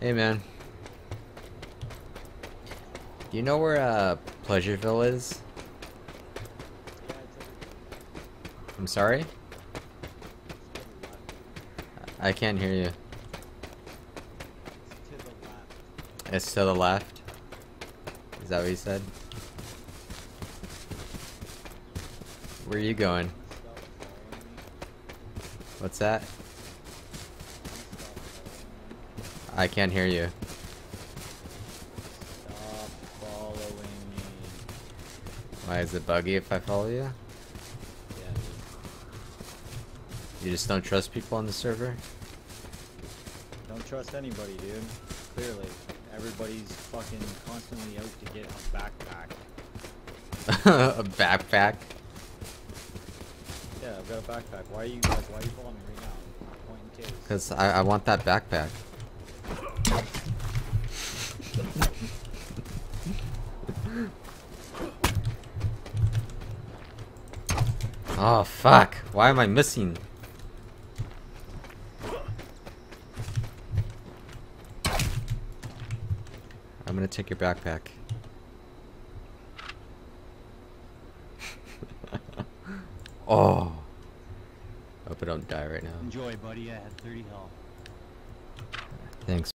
Hey man. Do you know where uh Pleasant Valley is? I'm sorry? I can't hear you. It's to the left. Is that what you said? Where are you going? What's that? Stop following me. I can't hear you. Stop following me. Why is it buggy if I follow you? Yeah. You just don't trust people on the server? Don't trust anybody, dude. Clearly. Everybody's fucking constantly out to get a backpack. a backpack? Yeah, I've got a backpack. Why are you guys, why are you following me right now? Point and case. Cause I, I want that backpack. Oh fuck! Why am I missing? I'm gonna take your backpack. oh. Hope I don't die right now. Enjoy, buddy. I had 30 health. Thanks.